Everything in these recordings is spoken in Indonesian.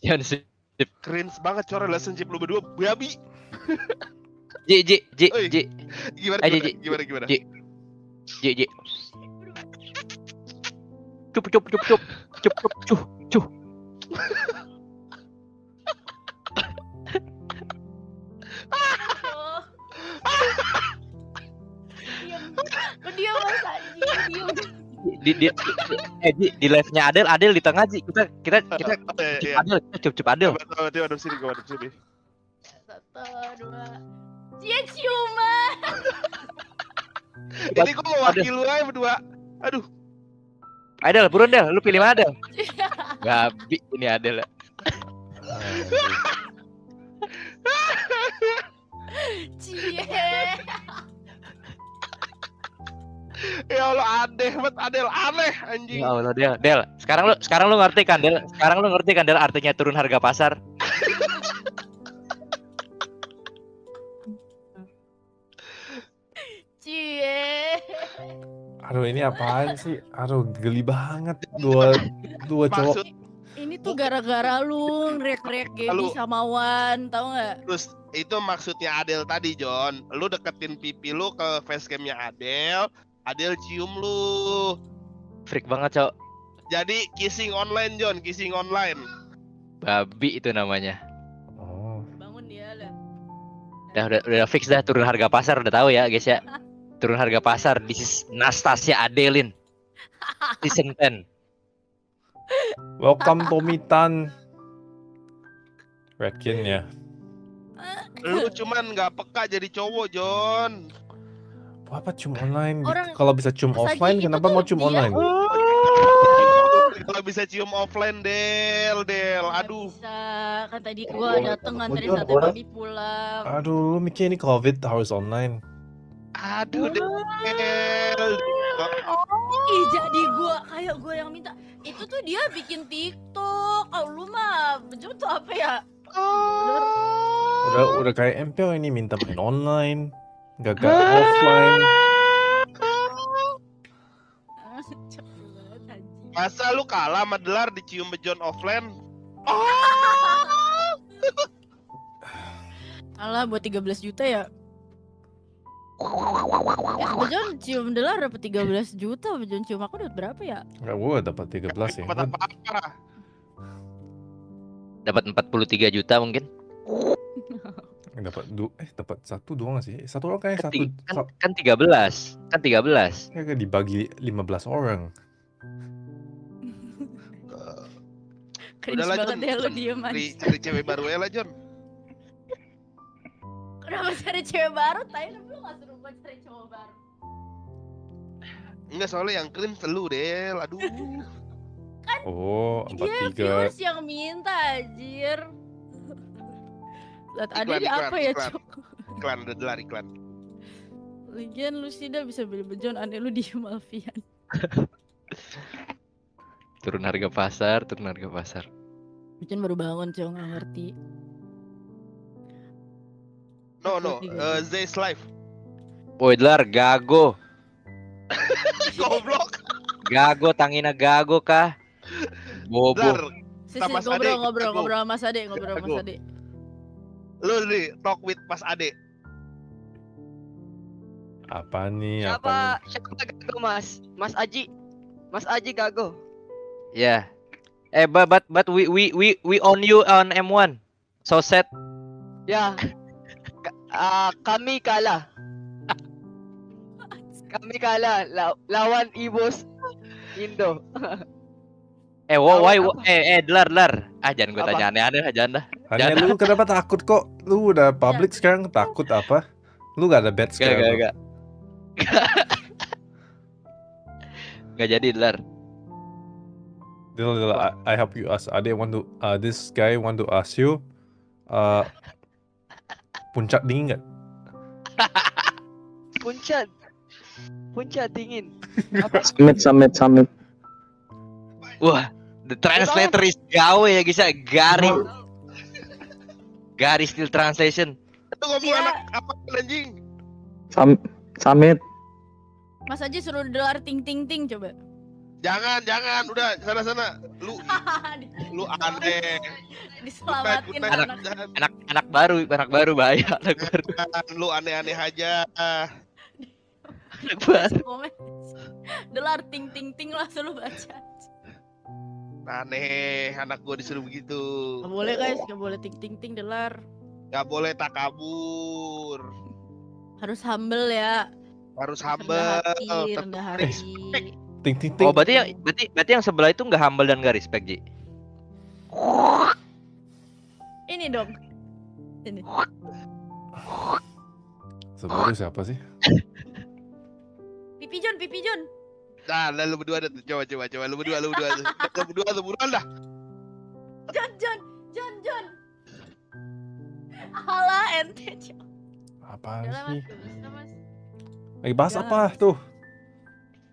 Jangan sih. Cringe banget coy relationship lu berdua babi. J J J. J Gimana Ayo, gimana Ji. gimana gimana? Ji. J J. Cup cup cup cup cup cup cup cup. Oh. Diam. Diam Mas Aji, diam. Di di eh di, di live nya Adel Adel di tengah Ji. Kita kita kita Oh, iya, iya. Adel kita cup cup Adel. Coba coba coba sini gua ada sini. Satu, dua. Cia ciuman. Ini gua mau wakil lu aja berdua. Aduh, Adel buruan Del, lu pilih mana Del? Gabi ini Adel. Cie. Allah aneh banget Adel aneh anjing. Ya Allah Del, Del. Sekarang lu sekarang lu ngerti kan Del? Sekarang lu ngerti kan Del artinya turun harga pasar? Cie. Aduh ini apaan sih? Aduh geli banget dua dua cowok. Maksud Ini tuh gara-gara lu ngereak-reak Gaby sama Wan, tau nggak? terus itu maksudnya Adel tadi John. Lu deketin pipi lu ke facecamnya Adel. Adel cium lu. Freak banget, Cok. Jadi kissing online John, kissing online. Babi itu namanya. Oh. Bangun dia lah. Udah, udah, udah fix dah turun harga pasar udah tahu ya guys ya. Turun harga pasar this is Nastasia Adelin. Season 10. Welcome Tomitan. Rekin ya. Lu cuman nggak peka jadi cowok John. Apa cum online? Orang- Kalau bisa cum offline, itu kenapa mau cum dia- online? Kalau bisa cium offline Del, Del. Aduh. Bisa. Kan tadi gua dateng nganterin sate babi pulang. Aduh, lu mikir ini COVID harus online. Aduh Del. Ih jadi gua kayak gua yang minta. Itu tuh dia bikin TikTok. Oh lu mah bejo tuh apa ya? Udah udah kayak MPL ini minta main online, gagal offline. Masa lu kalah sama Delar dicium bejon offline? Alah buat 13 juta ya. Ya, Bejon cium delar dapat 13 juta, Bejon cium aku dapat berapa ya? Enggak, gua dapat 13 ya. Dapat. Dapat 43 juta mungkin. dapat du eh dapat satu doang sih? Satu orang kayak satu Kan, kan, sa- kan 13. Kan 13. kayak dibagi 15 orang. Cringe Udahlah, banget Jon. ya lu diem Cari, aja. cari cewek baru ya lah John. Kenapa cari cewek baru? Tadi lu gak suruh gua cari cowok baru. Enggak soalnya yang keren lu Del. Aduh. Oh, Dia 43. viewers yang minta anjir. Lihat ada Iklan, di iklan, apa ya. Cok? Iklan udah Delar iklan. Lagian lu sih dah bisa beli bejon, aneh lu diem Alfian. Turun harga pasar, turun harga pasar. Bejon baru bangun, Cok, gak ngerti. No no, uh, Zay's life. Woi, Dlar, gago. Goblok. Gago, tangina gago kah? Bobo. Delar, Sisi, ngobrol, Ade, ngobrol, aku. ngobrol sama Mas Ade, ngobrol sama. Mas Ade. Lu nih talk with Mas Ade. Apa nih? Apa Siapa nih? siapa gago mas? Mas Aji. Mas Aji gago. Ya. Eh, but but but we we we we own you on M1. So sad. Ya. Ka- ah, kami kalah. kami kalah La- lawan Ibos Indo. Eh, why, why, Lawan eh, eh, Dlar, Dlar. Ah, jangan gue Apa? tanya aneh-aneh, jangan dah. Hanya Jangan. lu kenapa takut kok? Lu udah public sekarang takut apa? Lu gak ada Gak, sekarang. gak, lu. gak. Gak jadi, Dlar. Dil, Dil, I, I help you ask. Ade want to, uh, this guy want to ask you, uh, puncak dingin nggak? Puncak. Puncak dingin. Summit, summit, summit. Wah, the translator is gawe ya, guys. ya. Garing. Garis still translation. Itu ngomong Iya. anak apa anjing? Sum, summit. Mas Aji suruh delar ting ting ting coba. Jangan, jangan, udah sana sana. Lu lu aneh. Diselamatin anak. night. Anak anak baru, anak baru bahaya, anak baru. Lu aneh-aneh aja. Anak baru. Komen. Delar ting ting ting langsung lu baca. Aneh, anak gua disuruh begitu. Gak boleh guys, gak boleh ting ting ting delar. Gak boleh takabur. Harus humble ya. Harus Rendah humble. hati, tetap rendah hati. Ting ting ting. Oh, berarti yang berarti berarti yang sebelah itu nggak humble dan nggak respect, Ji. Ini dong. Ini. Sebenarnya siapa sih? Pipi John, Pipi John. Nah, lah, lu berdua dah tuh. Coba coba coba lu berdua lu berdua. Lu berdua lu buruan dah. John, John, John, John. Alah ente. John. Apaan Udah lah, sih? Lagi bahas Udah apa tuh?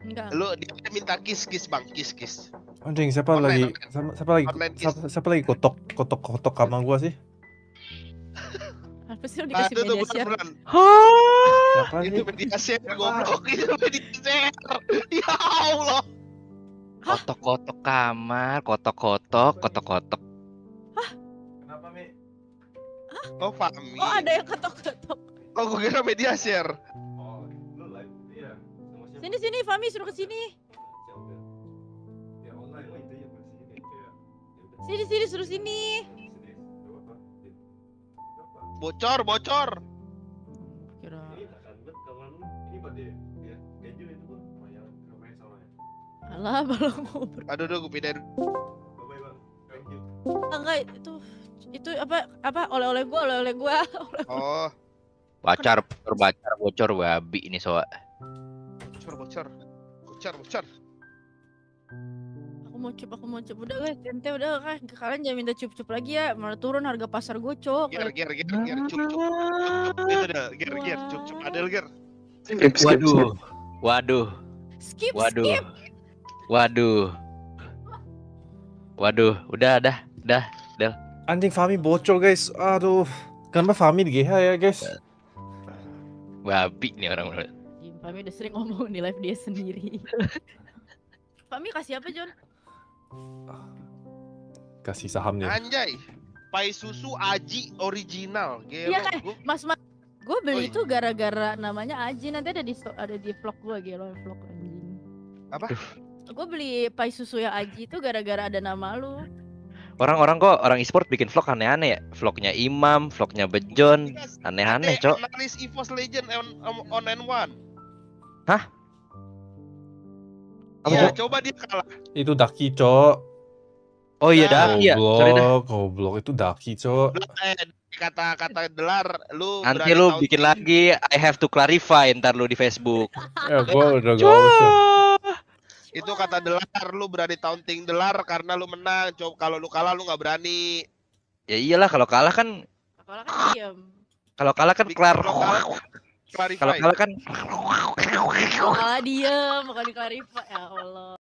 Enggak. Lu dia minta kiss kiss Bang, kiss kiss. Anjing siapa Online, lagi online. siapa, siapa lagi Online siapa, siapa lagi kotok kotok kotok kamar gua sih? Apa sih Ah, dikasih tuh media share? Siapa Itu media share goblok, itu media share. Ya Allah. Kotok-kotok kamar, kotok-kotok, kotok-kotok. Kenapa Mi? Oh, Fahmi. Oh ada yang ketok-ketok. Oh, gua kira media share. Oh, lu live iya. Sama siapa? Sini sini, Fami suruh ke sini. Ya ya ya. Sini sini suruh sini. Yang kemarin soalnya. Alah balong ngobrol. Aduh, aduh, gua pindahin. Bye bye bang. Thank you. Enggak itu itu apa apa oleh-oleh gua, oleh-oleh gua. Oh, Bacar, bocor, bacar, bocor, babi ini soal. bocor, bocor. Bocor, bocor. Aku mau cup, aku mau cup. Udah guys, ente udah kan kalian jangan minta cup-cup lagi ya. Malah turun harga pasar gua, Cok. Ger, ger, ger, ger, cup, cup, cup, cup. Itu dah, ger, ger, cup, cup, adel, ger. Skip, skip, skip. Waduh, waduh, Skip, waduh, skip. waduh, waduh, udah, dah, dah. Anjing Fami bocor guys. Aduh. Kenapa Fami di GH ya guys? Babi nih orang. Jim, Fami udah sering ngomong di live dia sendiri. Fami kasih apa, John? Kasih sahamnya. Anjay. Pai susu Aji original. Gelo. Iya, kan? Gua- Mas, mas. Gue Oh, beli iya. itu gara-gara namanya Aji nanti ada di ada di vlog gue gelo vlog anjing. Apa? Gue beli pai susu yang Aji itu gara-gara ada nama lu. Orang-orang kok orang e-sport bikin vlog aneh-aneh ya. Vlognya Imam, vlognya Bejon, aneh-aneh, Cok. Analis EVOS Legend on, on, on N1. Hah? Apa, Cok? coba dia kalah. Itu Daki, Cok. Oh iya, Nah, iya. Sorry dah. Goblok, goblok itu Daki, Cok. Kata-kata delar, lu Nanti lu bikin lagi I have to clarify ntar lu di Facebook. Ya gua udah gak usah. Itu kata delar, lu berani taunting delar karena lu menang. Coba kalau lu kalah lu nggak berani. Ya iyalah kalau kalah kan Kalau kan diem. kalau kalah kan kelar. kalau kalah, Kalau kalah kan Kalau kalah diem, bukan di clarify. Ya Allah.